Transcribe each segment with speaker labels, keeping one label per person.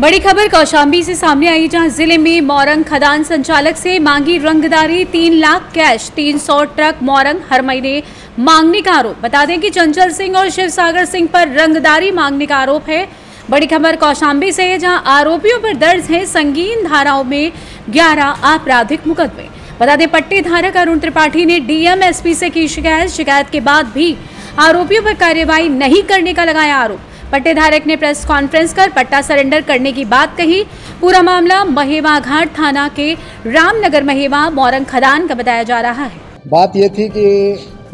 Speaker 1: बड़ी खबर कौशाम्बी से सामने आई, जहाँ ज़िले में मोरंग खदान संचालक से मांगी रंगदारी तीन लाख कैश, तीन सौ ट्रक मोरंग। हर महीने मांगने का आरोप। बता दें कि चंचल सिंह और शिव सागर सिंह पर रंगदारी मांगने का आरोप है। बड़ी खबर कौशाम्बी से है, जहाँ आरोपियों पर दर्ज है संगीन धाराओं में 11 आपराधिक मुकदमे। बता दें, पट्टी धारक अरुण त्रिपाठी ने डीएम एसपी से की शिकायत। शिकायत के बाद भी आरोपियों पर कार्यवाही नहीं करने का लगाया आरोप। पट्टे धारक ने प्रेस कॉन्फ्रेंस कर पट्टा सरेंडर करने की बात कही। पूरा मामला महेवा घाट थाना के रामनगर महेवा मोरंग खदान का बताया जा रहा है।
Speaker 2: बात ये थी कि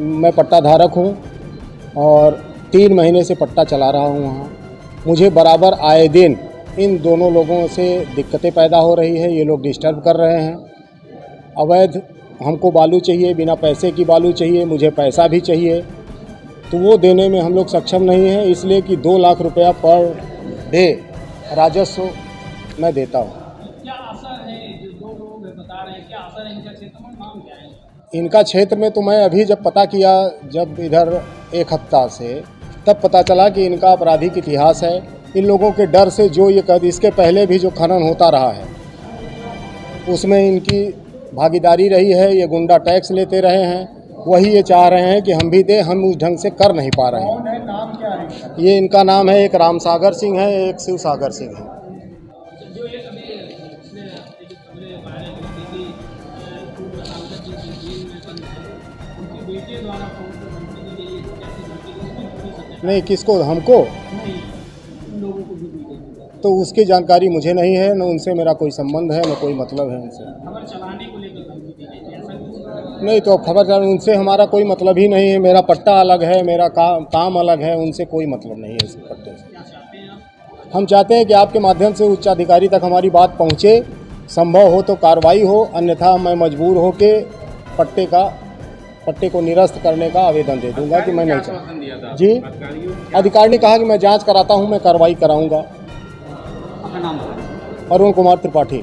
Speaker 2: मैं पट्टा धारक हूँ और तीन महीने से पट्टा चला रहा हूँ वहाँ। मुझे बराबर आए दिन इन दोनों लोगों से दिक्कतें पैदा हो रही है, ये लोग डिस्टर्ब कर रहे हैं। अवैध हमको बालू चाहिए, बिना पैसे की बालू चाहिए, मुझे पैसा भी चाहिए। तो वो देने में हम लोग सक्षम नहीं हैं इसलिए कि दो लाख रुपया पर डे राजस्व मैं देता हूँ।
Speaker 3: इनका क्षेत्र में नाम क्या
Speaker 2: इनका क्षेत्र में तो मैं अभी जब पता किया जब इधर एक हफ़्ता से तब पता चला कि इनका आपराधिक इतिहास है। इन लोगों के डर से जो ये कर इसके पहले भी जो खनन होता रहा है उसमें इनकी भागीदारी रही है ये गुंडा टैक्स लेते रहे हैं। वही ये चाह रहे हैं कि हम भी दें, हम उस ढंग से कर नहीं पा रहे हैं।
Speaker 3: नाम क्या है
Speaker 2: ये इनका नाम है, एक राम सागर सिंह है, एक शिव सागर सिंह है। नहीं, किसको, हमको? तो उसकी जानकारी मुझे नहीं है न उनसे मेरा कोई संबंध है न कोई मतलब है उनसे।
Speaker 3: को
Speaker 2: नहीं तो खबरदार उनसे हमारा कोई मतलब ही नहीं है मेरा पट्टा अलग है मेरा काम काम अलग है उनसे कोई मतलब नहीं है इस पट्टे से। हम चाहते हैं कि आपके माध्यम से उच्च अधिकारी तक हमारी बात पहुँचे संभव हो तो कार्रवाई हो अन्यथा मैं मजबूर हो के पट्टे का पट्टे को निरस्त करने का आवेदन दे दूँगा कि मैं नहीं चाहता। जी? अधिकारी ने कहा कि मैं जाँच कराता हूँ मैं कार्रवाई कराऊँगा।
Speaker 3: नाम बताएँ
Speaker 2: अरुण कुमार त्रिपाठी।